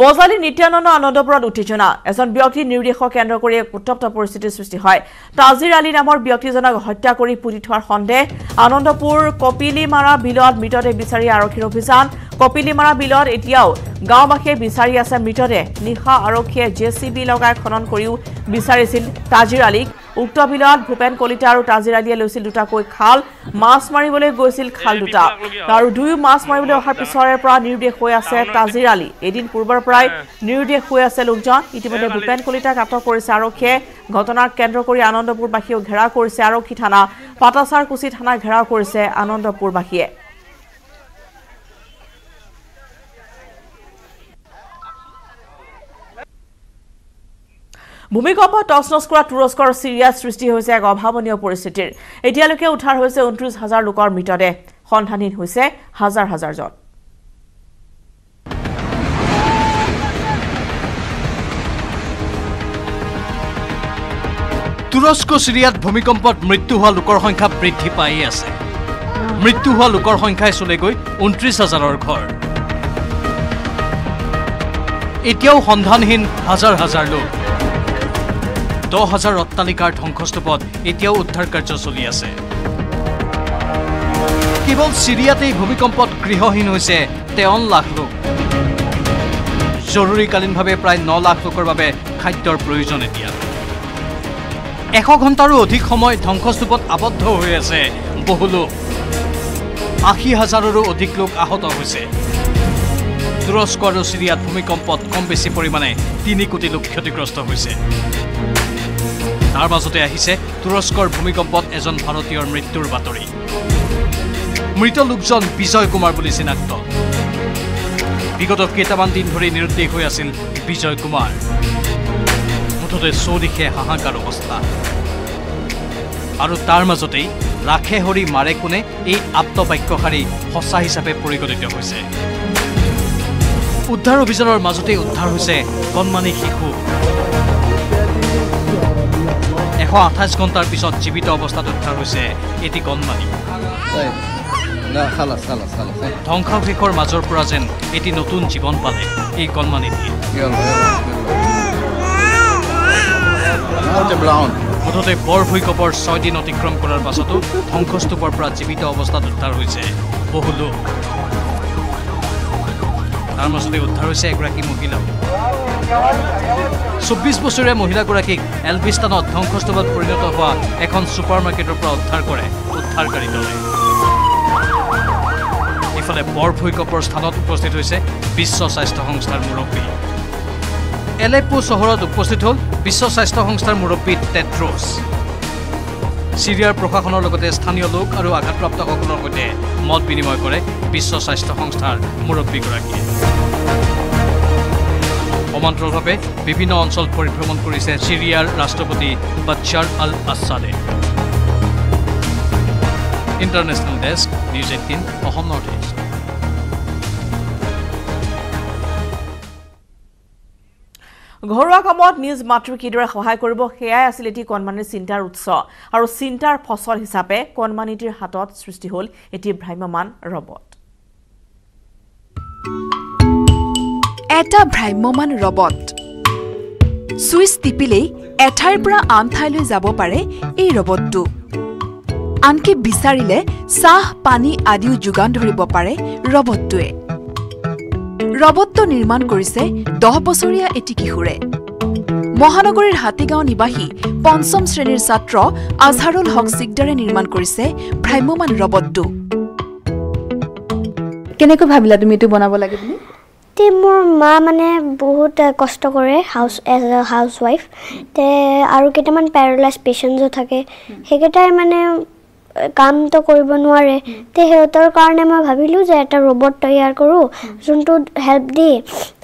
বজালী নিত্যানন্দ আনন্দপুৰত উত্তেজনা। এজন ব্যক্তিৰ নিৰ্দেশক কেন্দ্ৰ কৰি এক উত্তপ্ত পৰিস্থিতিৰ সৃষ্টি হয়। তাজিৰ আলী নামৰ ব্যক্তিজনক হত্যা কৰি পুতি থোৱাৰ সন্দেহ। আনন্দপুৰ কপিলিমাৰা বিলত মৃতদেহ বিচাৰি আৰক্ষীৰ অভিযান। কপিলিমাৰা বিলত এতিয়াও গাঁওবাসীয়ে বিচাৰি আছে মৃতদেহ। নিশা আৰক্ষীয়ে জে চি বি লগাই খনন কৰিও বিচাৰিছিল তাজিৰ আলীক। উক্ত বিলত ভূপেন কলিতা আৰু তাজিৰ আলীয়ে লৈছিল দুটাকৈ খাল। মাছ মাৰিবলৈ গৈছিল খাল দুটা। আৰু দুয়ো মাছ মাৰিবলৈ অহাৰ পিছৰে পৰা নিৰ্দেশ হৈ আছে তাজিৰ আলী। এদিন পূৰ্বৰ পৰাই নিৰ্দেশ হৈ আছে লোকজন। ইতিমধ্যে ভূপেন কলিতাক আটক কৰিছে আৰক্ষীয়ে। ঘটনাক কেন্দ্ৰ কৰি আনন্দপুৰবাসীয়েও ঘেৰাও কৰিছে আৰক্ষী থানা। পাটাচাৰকুচি থানা ঘেৰাও কৰিছে আনন্দপুৰবাসীয়ে। ভূমিকম্প টচনচ কৰা তুৰস্কৰ চিৰিয়াত সৃষ্টি হৈছে এক অভাৱনীয় পৰিস্থিতিৰ। এতিয়ালৈকে উদ্ধাৰ হৈছে ঊনত্ৰিছ হাজাৰ লোকৰ মৃতদেহ। সন্ধানহীন হৈছে হাজাৰ হাজাৰজন তুৰস্ক চিৰিয়াত ভূমিকম্পত মৃত্যু হোৱা লোকৰ সংখ্যা বৃদ্ধি পায়েই আছে। মৃত্যু হোৱা লোকৰ সংখ্যাই চলেগৈ ঊনত্ৰিছ হাজাৰৰ ঘৰ। এতিয়াও সন্ধানহীন হাজাৰ হাজাৰ লোক। দহ হাজাৰ অট্টালিকাৰ ধ্বংসস্তূপত এতিয়াও উদ্ধাৰ কাৰ্য চলি আছে। কেৱল চিৰিয়াতেই ভূমিকম্পত গৃহহীন হৈছে তেৱন লাখ লোক। জৰুৰীকালীনভাৱে প্ৰায় ন লাখ লোকৰ বাবে খাদ্যৰ প্ৰয়োজন এতিয়া। এশ ঘণ্টাৰো অধিক সময় ধ্বংসস্তূপত আবদ্ধ হৈ আছে বহু লোক। আশী হাজাৰৰো অধিক লোক আহত হৈছে। তুৰস্ক আৰু চিৰিয়াত ভূমিকম্পত কম বেছি পৰিমাণে তিনি কোটি লোক ক্ষতিগ্ৰস্ত হৈছে। তাৰ মাজতে আহিছে তুৰস্কৰ ভূমিকম্পত এজন ভাৰতীয়ৰ মৃত্যুৰ বাতৰি। মৃত লোকজন বিজয় কুমাৰ বুলি চিনাক্ত। বিগত কেইটামান দিন ধৰি নিৰুদ্দেশ হৈ আছিল বিজয় কুমাৰ। মুঠতে চৌদিশে হাহাকাৰ অৱস্থা। আৰু তাৰ মাজতেই ৰাখে হৰি মাৰে কোনে এই আপ্তবাক্যশাৰী সঁচা হিচাপে পৰিগণিত হৈছে। উদ্ধাৰ অভিযানৰ মাজতেই উদ্ধাৰ হৈছে কণমানি শিশু। আঠাইছ ঘণ্টাৰ পিছত জীৱিত অৱস্থাত উদ্ধাৰ হৈছে এটি কণমানি। ধ্বংসাৱশেষৰ মাজৰ পৰা যেন এটি নতুন জীৱন পালে এই কণমানিটিয়ে। মুঠতে বৰ ভূঁইকপৰ ছয়দিন অতিক্ৰম কৰাৰ পাছতো ধ্বংসস্তূপৰ পৰা জীৱিত অৱস্থাত উদ্ধাৰ হৈছে বহু লোক। তাৰ মাজতে উদ্ধাৰ হৈছে এগৰাকী মহিলা। চৌব্বিছ বছৰীয়া মহিলাগৰাকীক এলবিস্তানত ধ্বংসস্তূপত পৰিণত হোৱা এখন ছুপাৰ মাৰ্কেটৰ পৰা উদ্ধাৰ কৰে উদ্ধাৰকাৰী দলে। ইফালে বৰ ভূঁইকঁপৰ স্থানত উপস্থিত হৈছে বিশ্ব স্বাস্থ্য সংস্থাৰ মুৰব্বী। এলেপো চহৰত উপস্থিত হ'ল বিশ্ব স্বাস্থ্য সংস্থাৰ মুৰব্বী টেড্ৰছ। চিৰিয়াৰ প্ৰশাসনৰ লগতে স্থানীয় লোক আৰু আঘাতপ্ৰাপ্তসকলৰ সৈতে মত বিনিময় কৰে বিশ্ব স্বাস্থ্য সংস্থাৰ মুৰব্বীগৰাকীয়ে। সমান্তৰালভাৱে বিভিন্ন অঞ্চল পৰিভ্ৰমণ কৰিছে চিৰিয়াৰ ৰাষ্ট্ৰপতি Bashar al আছাদে international desk news eighteen Assam north east. ঘৰুৱা কামত নিজ মাতৃক কিদৰে সহায় কৰিব সেয়াই আছিল এটি কণমানিৰ চিন্তাৰ উৎস। আৰু চিন্তাৰ ফচল হিচাপে কণমানিটিৰ হাতত সৃষ্টি হ'ল এটি ভ্ৰাম্যমান ৰবট এটা ভ্ৰাম্যমান ৰবট। ছুইচ টিপিলেই এঠাইৰ পৰা আন ঠাইলৈ যাব পাৰে এই ৰবটটো। আনকি বিচাৰিলে চাহ পানী আদিও যোগান ধৰিব পাৰে ৰবটটোৱে। ৰবটটো নিৰ্মাণ কৰিছে দহ বছৰীয়া এটি কিশোৰে। মহানগৰীৰ হাতীগাঁও নিবাসী পঞ্চম শ্ৰেণীৰ ছাত্ৰ আজহাৰুল হক চিকদাৰে নিৰ্মাণ কৰিছে ভ্ৰাম্যমান ৰবটটো। কেনেকৈ ভাবিলা তুমি এইটো বনাব লাগে বুলি? তে মোৰ মা মানে বহুত কষ্ট কৰে house as a housewife তে আৰু কেইটামান পেৰালাইজ পেচেণ্টছো থাকে। সেইকেইটাই মানে কামটো কৰিব নোৱাৰে। তে সিহঁতৰ কাৰণে মই ভাবিলোঁ যে এটা ৰবট তৈয়াৰ কৰোঁ যোনটো হেল্প দি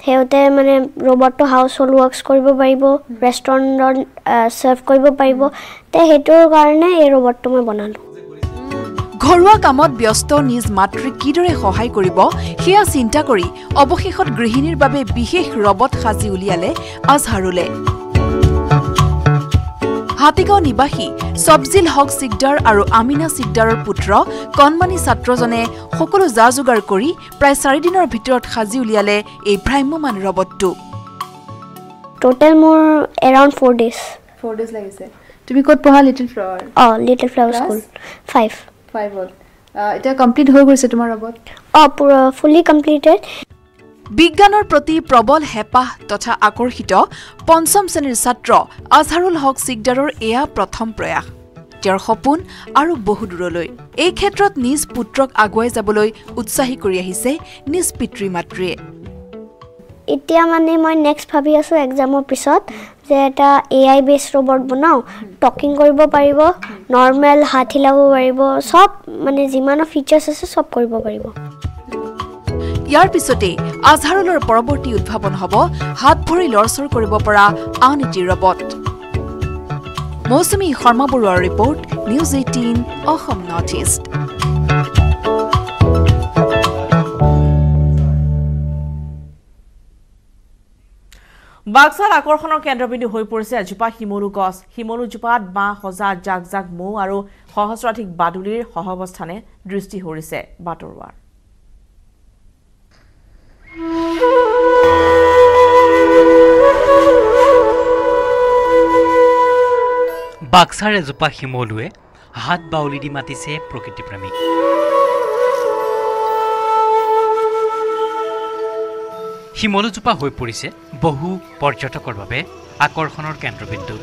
সিহঁতে মানে ৰবটটো হাউচ হোল্ড ৱৰ্কছ কৰিব পাৰিব ৰেষ্টুৰেণ্টত ছাৰ্ভ কৰিব পাৰিব। তে সেইটোৰ কাৰণে এই ৰবটটো মই বনালোঁ। ঘৰুৱা কামত ব্যস্ত নিজ মাতৃক কিদৰে সহায় কৰিব সেয়া চিন্তা কৰি অৱশেষত গৃহিণীৰ বাবে বিশেষ ৰবট সাজি উলিয়ালে আজহাৰুলে। হাতীগাঁও নিবাসী ছবজিল হক চিকদাৰ আৰু আমিনা চিকদাৰৰ পুত্ৰ কণমানি ছাত্ৰজনে সকলো যা যোগাৰ কৰি প্ৰায় চাৰিদিনৰ ভিতৰত সাজি উলিয়ালে এই ভ্ৰাম্যমান ৰবটটো। টোটেল মোৰ around four days four days লাগিছে। তুমি ক'ত পঢ়া লিটিল ফ্লাৱাৰ অঁ লিটল ফ্লাৱাৰ? স্কুল ফাইভ ফাইভত এতিয়া কমপ্লিট হৈ গৈছে তোমাৰ ৰবত অঁ পুৰা ফুলি কমপ্লিটেড বিজ্ঞানৰ প্ৰতি প্ৰবল হেঁপাহ তথা আকৰ্ষিত পঞ্চম শ্ৰেণীৰ ছাত্ৰ আজহাৰুল হক চিকদাৰৰ এয়া প্ৰথম প্ৰয়াস। তেওঁৰ সপোন আৰু বহু দূৰলৈ। এই ক্ষেত্ৰত নিজ পুত্ৰক আগুৱাই যাবলৈ উৎসাহী কৰি আহিছে নিজ পিতৃ মাতৃয়ে এতিয়া মানে মই নেক্সট ভাবি আছোঁ এক্সামৰ পিছত। যে এটা এ আই বেছ ৰবট বনাওঁ টকিং কৰিব পাৰিব নৰ্মেল হাত হিলাব পাৰিব চব মানে যিমানো ফিচাৰ্ছ আছে চব কৰিব পাৰিব। ইয়াৰ পিছতেই আজহাৰুলৰ পৰৱৰ্তী উদ্ভাৱন হ'ব হাত ভৰি লৰচৰ কৰিব পৰা আন এটি ৰবট মৌচুমী শৰ্মা বৰুৱাৰ report news eighteen Assam north east বাক্সাত আকৰ্ষণৰ কেন্দ্ৰবিন্দু হৈ পৰিছে এজোপা শিমলু গছ। শিমলুজোপাত বাঁহ সজা জাক জাক মৌ আৰু সহস্ৰাধিক বাদুলিৰ সহাৱস্থানে দৃষ্টি সৰিছে বাটৰুৱাৰ। বাক্সাৰ এজোপা শিমলুৱে হাত বাউলি দি মাতিছে প্ৰকৃতিপ্ৰেমীক শিমলুজোপা হৈ পৰিছে বহু পৰ্যটকৰ বাবে আকৰ্ষণৰ কেন্দ্ৰবিন্দু।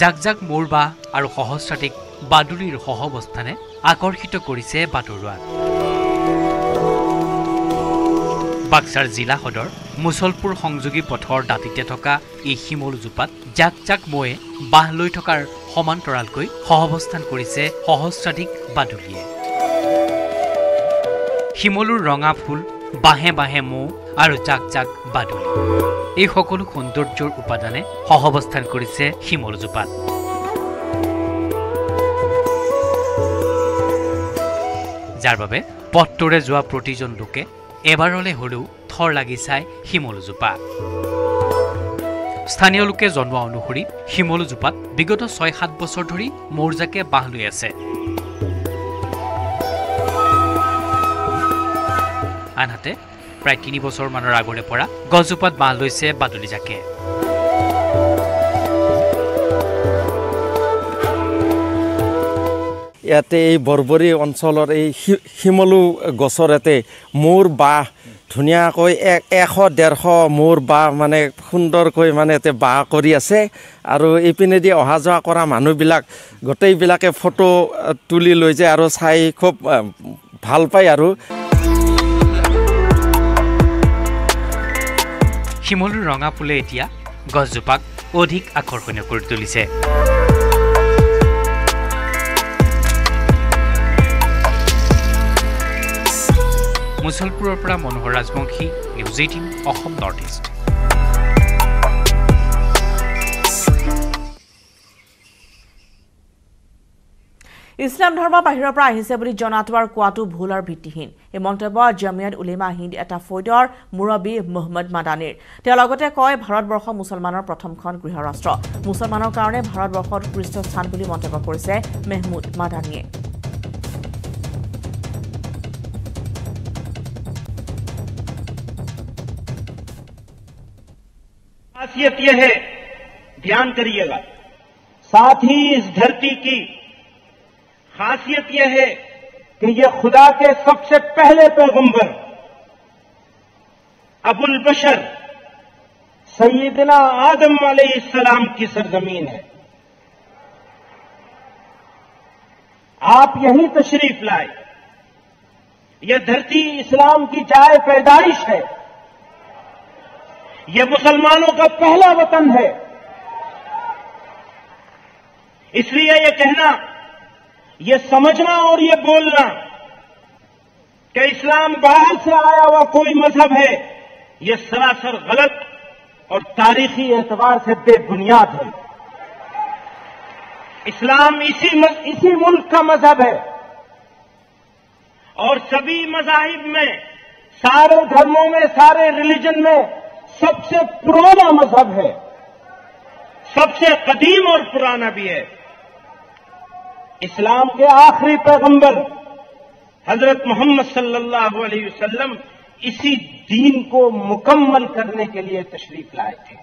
জাক জাক মৌৰ বাঁহ আৰু সহস্ৰাধিক বাদুলিৰ সহাৱস্থানে আকৰ্ষিত কৰিছে বাটৰুৱাক বাক্সাৰ জিলা সদৰ মুছলপুৰ সংযোগী পথৰ দাঁতিতে থকা এই শিমলুজোপাত জাক জাক মৌৱে বাঁহ লৈ থকাৰ সমান্তৰালকৈ সহাৱস্থান কৰিছে সহস্ৰাধিক বাদুলিয়ে। শিমলুৰ ৰঙা ফুল বাঁহে বাঁহে মৌ আৰু জাক জাক বাদুলি। এই সকলো সৌন্দৰ্যৰ উপাদানে সহাৱস্থান কৰিছে শিমলুজোপাত যাৰ বাবে পথটোৰে যোৱা প্ৰতিজন লোকে এবাৰলৈ হ'লেও থৰ লাগি চায় শিমলুজোপা স্থানীয় লোকে জনোৱা অনুসৰি শিমলুজোপাত বিগত ছয় সাত বছৰ ধৰি মৌৰজাকে বাঁহ লৈ আছে। আনহাতে প্ৰায় তিনি বছৰমানৰ আগৰে পৰা গছজোপাত বাঁহ লৈছে বাদুলিজাকে ইয়াতে এই বৰবৰী অঞ্চলৰ এই শিমলু গছৰ ইয়াতে মৌৰ বাঁহ ধুনীয়াকৈ এক এশ ডেৰশ মৌৰ বাঁহ মানে সুন্দৰকৈ মানে ইয়াতে বাঁহ কৰি আছে। আৰু এইপিনেদি অহা যোৱা কৰা মানুহবিলাক গোটেইবিলাকে ফটো তুলি লৈ যায় আৰু চাই খুব ভাল পায় আৰু। শিমলুৰ ৰঙা ফুলে এতিয়া গছজোপাক অধিক আকৰ্ষণীয় কৰি তুলিছে। মুছলপুৰৰ পৰা Manohar Rajbongshi news eighteen Assam north east Islam ধৰ্ম বাহিৰৰ পৰা আহিছে বুলি জনাটো আৰু কোৱাটো ভুল আৰু ভিত্তিহীন এই মন্তব্য জামিয়াত উলেমা হিন্দ এটা ফৈদৰ মুৰব্বী মহম্মদ মাদানীৰ তেওঁ লগতে কয় ভাৰতবৰ্ষ মুছলমানৰ প্ৰথমখন গৃহৰাষ্ট্ৰ মুছলমানৰ কাৰণে ভাৰতবৰ্ষত উৎকৃষ্ট স্থান বুলি মন্তব্য কৰিছে মেহমুদ মাদানীয়ে खासियत यह है ध्यान करिएगा साथ ही इस धरती की खासियत यह है कि यह खुदा के सबसे पहले पैगंबर, अबुल बशर, सैयदना आदम सलाम की सरजमीन है। आप यही तशरीफ़ लाए। यह धरती इस्लाम की चाय पैदाइश है। यह मुसलमानों का पहला वतन है। इसलिए यह कहना यह समझना और ये बोलना कि इस्लाम बाहर से आया हुआ कोई मज़हब है यह सरासर गलत और तारीखी एतबार से बेबुनियाद है। इस्लाम इसी मज- इसी मुल्क का मज़हब है। और सभी मजाहिब में, सारे धर्मों में, सारे रिलीजन में सबसे पुराना मज़हब है। सबसे कदीम और पुराना भी है। इस्लाम के आखिरी पैगंबर, हज़रत मोहम्मद सल्लल्लाहु अलैहि वसल्लम, इसी दीन को मुकम्मल करने के लिए तशरीफ़ लाए थे।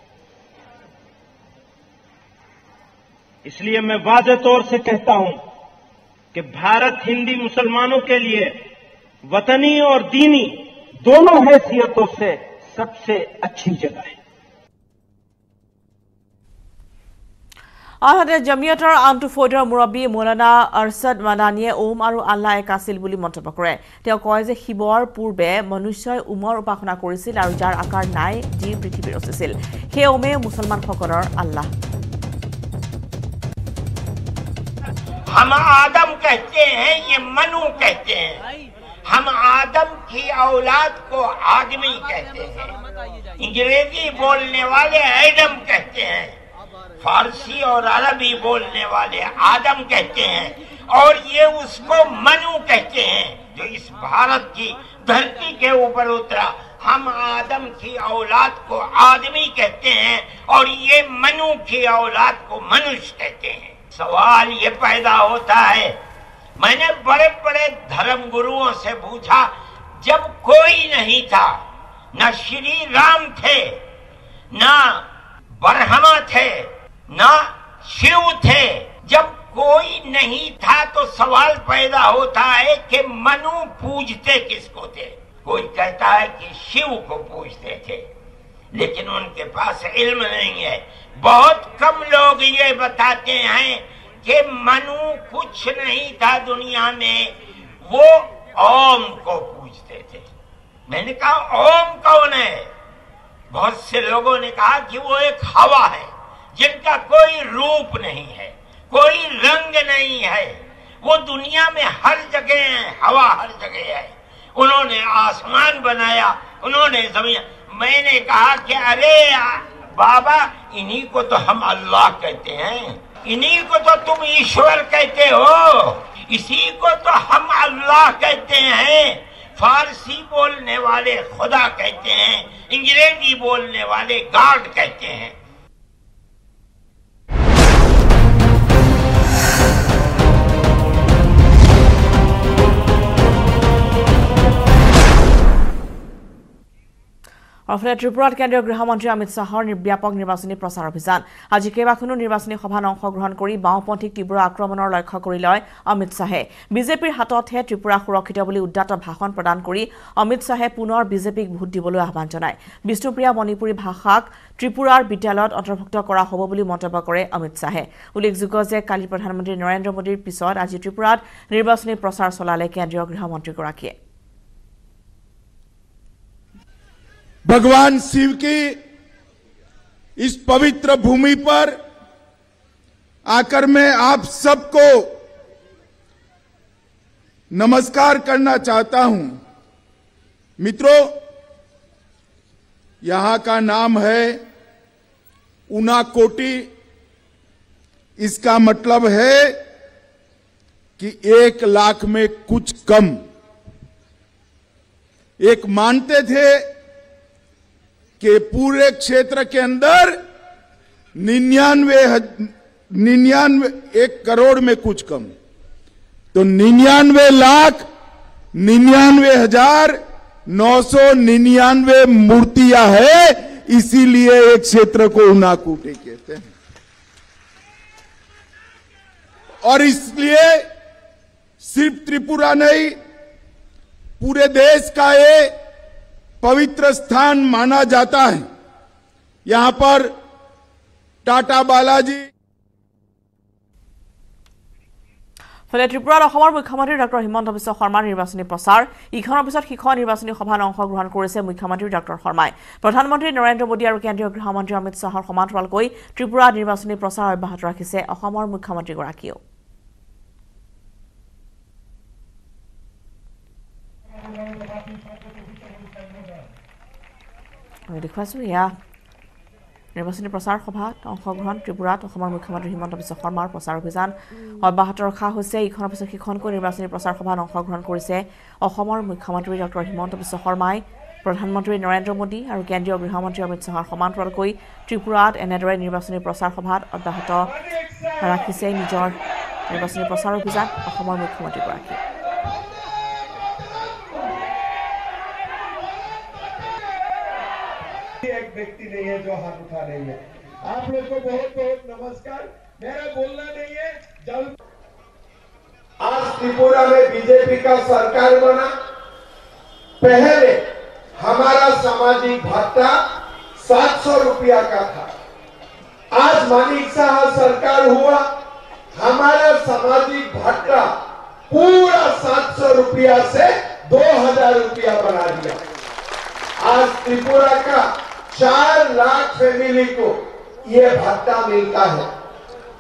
इसलिए मैं वाज तौर से कहता हूँ कि भारत हिंदी मुसलमानों के लिए वतनी और दीनी दोनों हैसियतों से सबसे अच्छी जगह है। আনহাতে জমিয়তৰ আনটো ফৈদৰ মুৰব্বী মৌলানা অৰছদ মাদানীয়ে ওম আৰু আল্লাহ এক আছিল বুলি মন্তব্য কৰে তেওঁ কয় যে শিৱৰ পূৰ্বে মনুষ্যই ওমৰ উপাসনা কৰিছিল আৰু যাৰ আকাৰ নাই যি পৃথিৱী ৰচিছিল সেই ওমে মুছলমানসকলৰ আল্লাহ हम आदम कहते हैं ये मनु कहते हैं हम आदम की औलाद को आदमी कहते हैं अंग्रेजी बोलने वाले एडम कहते हैं फारसी और अरबी बोलने वाले आदम कहते हैं और ये उसको मनु कहते हैं, जो इस भारत की धरती के ऊपर उतरा। हम आदम की औलाद को आदमी कहते हैं और ये मनु की औलाद को मनुष्य कहते हैं। सवाल ये पैदा होता है, मैंने बड़े बड़े धर्म गुरुओं से पूछा, जब कोई नहीं था, न श्री राम थे, न ब्रह्मा थे न शिव थे। जब कोई नहीं था तो सवाल पैदा होता है कि मनु पूजते किसको थे? कोई कहता है कि शिव को पूजते थे। लेकिन उनके पास इल्म नहीं है। बहुत कम लोग ये बताते हैं कि मनु कुछ नहीं था दुनिया में। वो ओम को पूजते थे। मैंने कहा, ओम कौन है? बहुत से लोगों ने कहा कि वो एक हवा है। जिनका कोई रूप नहीं है, कोई रंग नहीं है, वो दुनिया में हर जगह है, हवा हर जगह है। उन्होंने आसमान बनाया, उन्होंने ज़मीन। मैंने कहा कि अरे, बाबा, इन्हीं को तो हम अल्लाह कहते हैं। इन्हीं को तो तुम ईश्वर कहते हो। इसी को तो हम अल्लाह कहते हैं। फारसी बोलने वाले खुदा कहते हैं अंग्रेज़ी बोलने वाले गॉड कहते हैं। অফলে ত্ৰিপুৰাত কেন্দ্ৰীয় গৃহমন্ত্ৰী অমিত শ্বাহৰ ব্যাপক নিৰ্বাচনী প্ৰচাৰ অভিযান। আজি কেইবাখনো নিৰ্বাচনী সভাত অংশগ্ৰহণ কৰি বাওঁপন্থীক তীব্ৰ আক্ৰমণৰ লক্ষ্য কৰি লয় অমিত শ্বাহে। বিজেপিৰ হাততহে ত্ৰিপুৰা সুৰক্ষিত বুলি উদ্যাত ভাষণ প্ৰদান কৰি অমিত শ্বাহে পুনৰ বিজেপিক ভোট দিবলৈ আহ্বান জনায়। বিষ্ণুপ্ৰিয়া মণিপুৰী ভাষাক ত্ৰিপুৰাৰ বিদ্যালয়ত অন্তৰ্ভুক্ত কৰা হ'ব বুলি মন্তব্য কৰে অমিত শ্বাহে। উল্লেখযোগ্য যে কালি প্ৰধানমন্ত্ৰী নৰেন্দ্ৰ মোদীৰ পিছত আজি ত্ৰিপুৰাত নিৰ্বাচনী প্ৰচাৰ চলালে কেন্দ্ৰীয় গৃহমন্ত্ৰীগৰাকীয়ে। भगवान शिव की इस पवित्र भूमि पर आकर मैं आप सबको नमस्कार करना चाहता हूँ। मित्रों, यहाँ का नाम है ऊनाकोटी इसका मतलब है कि एक लाख में कुछ कम। एक मानते थे कि पूरे क्षेत्र के अंदर निन्यानवे निन्यानवे, एक करोड़ में कुछ कम। तो निन्यानवे लाख, निन्यानवे हज़ार नौ सौ निन्यानवे मूर्तियाँ है, इसीलिए एक क्षेत्र को उनाकूटे कहते हैं। और इसलिए सिर्फ़ त्रिपुरा नहीं, पूरे देश का ये पवित्र स्थान माना जाता है यहां पर टाटा बालाजी ফলে ত্ৰিপুৰাত অসমৰ মুখ্যমন্ত্ৰী ডঃ হিমন্ত বিশ্ব শৰ্মাৰ নিৰ্বাচনী প্ৰচাৰ ইখনৰ পিছত সিখন নিৰ্বাচনী সভাত অংশগ্ৰহণ কৰিছে মুখ্যমন্ত্ৰী ডঃ শৰ্মাই প্ৰধানমন্ত্ৰী নৰেন্দ্ৰ মোদী আৰু কেন্দ্ৰীয় গৃহমন্ত্ৰী অমিত শ্বাহৰ সমান্তৰালকৈ ত্ৰিপুৰাত নিৰ্বাচনী প্ৰচাৰ অব্যাহত ৰাখিছে অসমৰ মুখ্যমন্ত্ৰীগৰাকীয়েও আমি দেখুৱাইছোঁ এয়া নিৰ্বাচনী প্ৰচাৰ সভাত অংশগ্ৰহণ ত্ৰিপুৰাত অসমৰ মুখ্যমন্ত্ৰী হিমন্ত বিশ্ব শৰ্মাৰ প্ৰচাৰ অভিযান। অব্যাহত ৰখা হৈছে। ইখনৰ পিছত সিখনকৈ নিৰ্বাচনী প্ৰচাৰ সভাত অংশগ্ৰহণ কৰিছে অসমৰ মুখ্যমন্ত্ৰী ডঃ হিমন্ত বিশ্ব শৰ্মাই। প্ৰধানমন্ত্ৰী নৰেন্দ্ৰ মোদী আৰু কেন্দ্ৰীয় গৃহমন্ত্ৰী অমিত শ্বাহৰ সমান্তৰালকৈ ত্ৰিপুৰাত এনেদৰে নিৰ্বাচনী প্ৰচাৰ সভাত অব্যাহত ৰাখিছে। নিজৰ নিৰ্বাচনী প্ৰচাৰ অভিযান অসমৰ মুখ্যমন্ত্ৰীগৰাকীয়ে। है जो हाथ उठा रही है। आप लोग को बहुत बहुत नमस्कार। मेरा बोलना नहीं है जल्द आज त्रिपुरा में बीजेपी का सरकार बना। पहले हमारा सामाजिक भत्ता सात सौ रुपया का था। आज मानिक शाह सरकार हुआ, हमारा सामाजिक भत्ता पूरा सात सौ रुपया से दो हज़ार रुपया बना दिया। आज त्रिपुरा का चार लाख फैमिली को ये भत्ता मिलता है।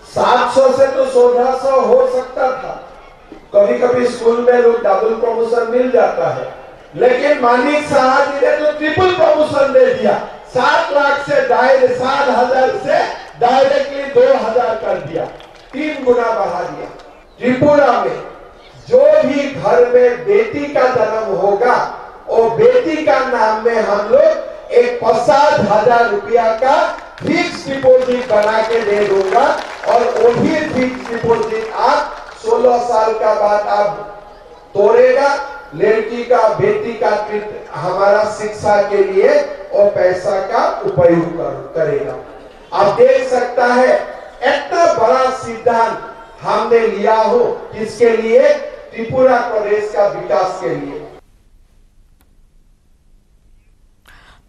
सात सौ से तो सोलह सौ हो सकता था। कभी कभी स्कूल में लोग डबल प्रमोशन मिल जाता है। लेकिन मानिक शाह जी ने तो ट्रिपल प्रमोशन दे दिया। सात लाख से डायरेक्ट सात हज़ार से डायरेक्टली दो हज़ार कर दिया। तीन गुना बढ़ा दिया। त्रिपुरा में जो भी घर में बेटी का जन्म होगा, और बेटी का नाम में हम लोग एक पचास हज़ार रुपया का फिक्स डिपॉजिट बना के दे दूँगा और वही फिक्स डिपॉजिट आप 16 साल का बाद आप तोड़ेगा लड़की का बेटी का हमारा शिक्षा के लिए और पैसा का उपयोग कर, करेगा। आप देख सकता है इतना बड़ा सिद्धांत हमने लिया हो किसके लिए? त्रिपुरा प्रदेश का विकास के लिए।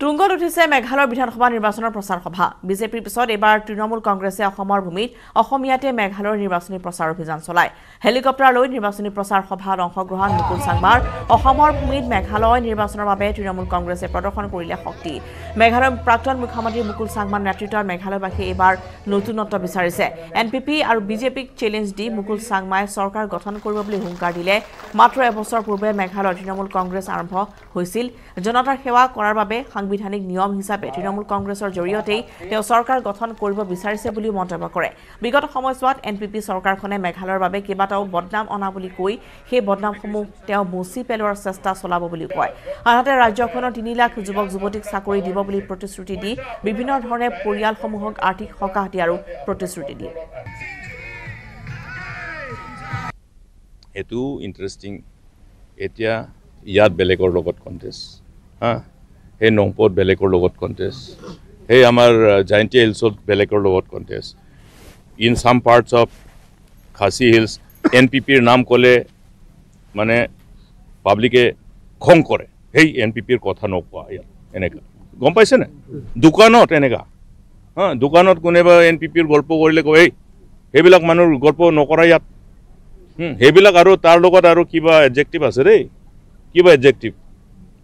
তুংগত উঠিছে মেঘালয় বিধানসভা নিৰ্বাচনৰ প্ৰচাৰ সভা। বিজেপিৰ পিছত এইবাৰ তৃণমূল কংগ্ৰেছে অসমৰ ভূমিত অসমীয়াতে মেঘালয়ৰ নিৰ্বাচনী প্ৰচাৰ অভিযান চলায়। হেলিকপ্টাৰ লৈ নিৰ্বাচনী প্ৰচাৰ সভাত অংশগ্ৰহণ মুকুল চাংমাৰ। অসমৰ ভূমিত মেঘালয় নিৰ্বাচনৰ বাবে তৃণমূল কংগ্ৰেছে প্ৰদৰ্শন কৰিলে শক্তি। মেঘালয়ৰ প্ৰাক্তন মুখ্যমন্ত্ৰী মুকুল চাংমাৰ নেতৃত্বত মেঘালয়বাসীয়ে এইবাৰ নতুনত্ব বিচাৰিছে। এন পি পি আৰু বিজেপিক চেলেঞ্জ দি মুকুল চাংমাই চৰকাৰ গঠন কৰিব বুলি হুংকাৰ দিলে। মাত্ৰ এবছৰ পূৰ্বে মেঘালয়ৰ তৃণমূল কংগ্ৰেছ আৰম্ভ হৈছিল। জনতাৰ সেৱা কৰাৰ বাবে সাংবিধানিক নিয়ম হিচাপে তৃণমূল কংগ্ৰেছৰ জৰিয়তেই তেওঁ চৰকাৰ গঠন কৰিব বিচাৰিছে বুলিও মন্তব্য কৰে। বিগত সময়ছোৱাত এন পি পি চৰকাৰখনে মেঘালয়ৰ বাবে কেইবাটাও বদনাম অনা বুলি কৈ সেই বদনামসমূহ তেওঁ মচি পেলোৱাৰ চেষ্টা চলাব বুলিও কয়। আনহাতে ৰাজ্যখনৰ তিনি লাখ যুৱক যুৱতীক চাকৰি দিব বুলি প্ৰতিশ্ৰুতি দি বিভিন্ন ধৰণে পৰিয়ালসমূহক আৰ্থিক সকাহ দিয়াৰো প্ৰতিশ্ৰুতি দিয়ে। সেইটো ইণ্টাৰেষ্টিং এতিয়া ইয়াত বেলেগৰ লগত কণ্টেষ্ট হা? সেই নংপত বেলেগৰ লগত কণ্টেষ্ট সেই আমাৰ জাইণ্টি হিলছত বেলেগৰ লগত contest in some parts of Khasi hills N P পিৰ নাম ক'লে মানে পাব্লিকে খং কৰে। সেই এন পি পিৰ কথা নকোৱা ইয়াত এনেকুৱা গম পাইছেনে দোকানত এনেকুৱা হা দোকানত কোনোবা এন পি পিৰ গল্প কৰিলে কয় এই সেইবিলাক মানুহৰ গল্প নকৰা ইয়াত। সেইবিলাক আৰু তাৰ লগত আৰু কিবা এডজেক্টিভ আছে দেই। কিবা এডজেক্টিভ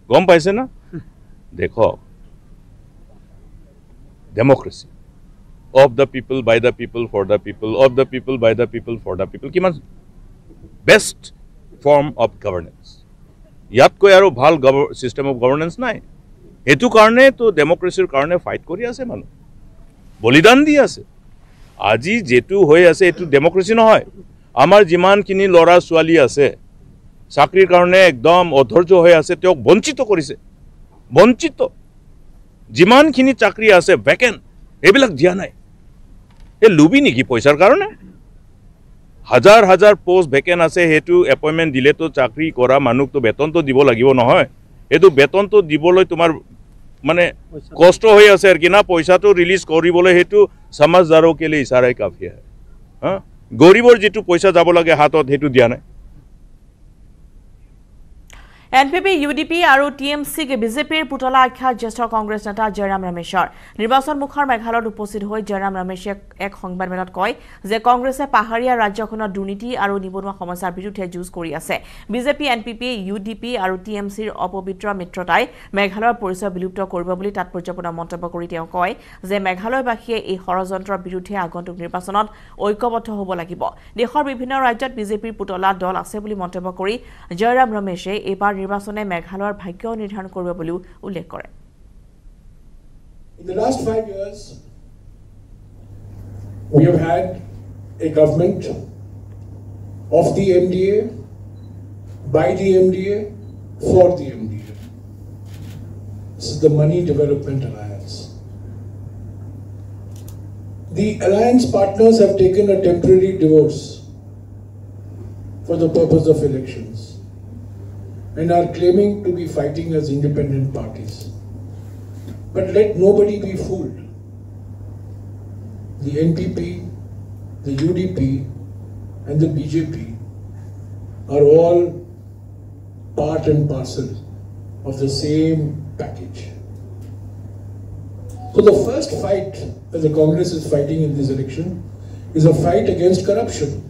গম পাইছে না? দেখক democracy of the people by the people for the people of the people by the people for the people কিমান বেষ্ট ফৰ্ম অফ গভৰ্নেন্স ইয়াতকৈ আৰু ভাল গভ ছিষ্টেম অফ গভৰ্নেন্স নাই সেইটো কাৰণেতো ডেমক্ৰেচিৰ কাৰণে ফাইট কৰি আছে মানুহ বলিদান দি আছে আজি যিটো হৈ আছে এইটো ডেমক্ৰেচি নহয় আমাৰ যিমানখিনি ল'ৰা ছোৱালী আছে চাকৰিৰ কাৰণে একদম অধৈৰ্য হৈ আছে তেওঁক বঞ্চিত কৰিছে বঞ্চিত। যিমানখিনি চাকৰি আছে ভেকেণ্ট সেইবিলাক দিয়া নাই। এই লুবি নেকি পইচাৰ কাৰণে? হাজাৰ হাজাৰ পষ্ট ভেকেণ্ট আছে সেইটো এপইণ্টমেণ্ট দিলেতো চাকৰি কৰা মানুহকতো বেতনটো দিব লাগিব নহয়। এইটো বেতনটো দিবলৈ তোমাৰ মানে কষ্ট হৈ আছে আৰু কিনা পইচাটো ৰিলিজ কৰিবলৈ সেইটো সমাজদাৰো কেলে ইচাৰাই কাফি হা? গৰীবৰ যিটো পইচা যাব লাগে হাতত সেইটো দিয়া নাই। N P P U D P আৰু টি এম চিক বিজেপিৰ পুতলা আখ্যা জ্যেষ্ঠ কংগ্ৰেছ নেতা জয়ৰাম ৰমেশ্বৰ নিৰ্বাচন মুখৰ মেঘালয়ত উপস্থিত হৈ জয়ৰাম ৰমেশে এক সংবাদমেলত কয় যে কংগ্ৰেছে পাহাৰীয়া ৰাজ্যখনত দুৰ্নীতি আৰু নিবনুৱা সমস্যাৰ বিৰুদ্ধে যুঁজ কৰি আছে। BJP N P P U D P আৰু টি এম চিৰ অপবিত্ৰ মিত্ৰতাই মেঘালয়ৰ পৰিচয় বিলুপ্ত কৰিব বুলি তাৎপৰ্যপূৰ্ণ মন্তব্য কৰি তেওঁ কয় যে মেঘালয়বাসীয়ে এই ষড়যন্ত্ৰৰ বিৰুদ্ধে আগন্তুক নিৰ্বাচনত ঐক্যবদ্ধ হ'ব লাগিব। দেশৰ বিভিন্ন ৰাজ্যত বিজেপিৰ পুতলা দল আছে বুলি মন্তব্য কৰি জয়ৰাম ৰমেশে এইবাৰ নিৰ্বাচনে মেঘালয়ৰ ভাগ্য নিৰ্ধাৰণ কৰিব বুলিও উল্লেখ কৰে In the last five years, we have had a government of the MDA, by the MDA, for the MDA. This is the Money Development Alliance. The alliance partners have taken a temporary divorce for the purpose of elections and are claiming to be fighting as independent parties. But let nobody be fooled. The NPP, the UDP, and the BJP are all part and parcel of the same package. So the first fight that the Congress is fighting in this election is a fight against corruption.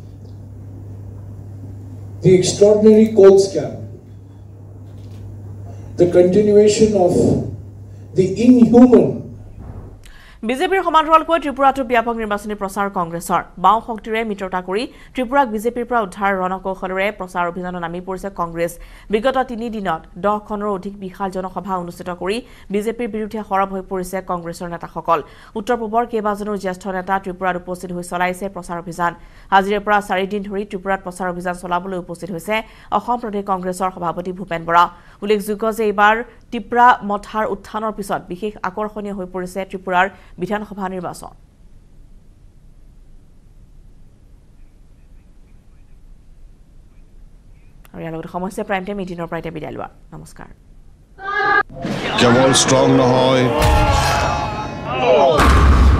The extraordinary coal scam, the continuation of the inhuman বিজেপিৰ সমান্তৰালকৈ ত্ৰিপুৰাতো ব্যাপক নিৰ্বাচনী প্ৰচাৰ কংগ্ৰেছৰ। বাওঁ শক্তিৰে মিত্ৰতা কৰি ত্ৰিপুৰাক বিজেপিৰ পৰা উদ্ধাৰ ৰণকৌশলেৰে প্ৰচাৰ অভিযানত নামি পৰিছে কংগ্ৰেছ। বিগত তিনিদিনত দহখনৰো অধিক বিশাল জনসভা অনুষ্ঠিত কৰি বিজেপিৰ বিৰুদ্ধে সৰব হৈ পৰিছে কংগ্ৰেছৰ নেতাসকল। উত্তৰ পূবৰ কেইবাজনো জ্যেষ্ঠ নেতা ত্ৰিপুৰাত উপস্থিত হৈ চলাইছে প্ৰচাৰ অভিযান। আজিৰে পৰা চাৰিদিন ধৰি ত্ৰিপুৰাত প্ৰচাৰ অভিযান চলাবলৈ উপস্থিত হৈছে অসম প্ৰদেশ কংগ্ৰেছৰ সভাপতি ভূপেন বৰা। উল্লেখযোগ্য যে এইবাৰ ত্ৰিপুৰা মথাৰ উত্থানৰ পিছত বিশেষ আকৰ্ষণীয় হৈ পৰিছে ত্ৰিপুৰাৰ বিধানসভা নিৰ্বাচন আৰু ইয়াৰ লগতে সমস্যা প্ৰাইম টাইম এইটিনৰ পৰা এতিয়া বিদায় লোৱা নমস্কাৰ কেৱল ষ্ট্ৰং নহয়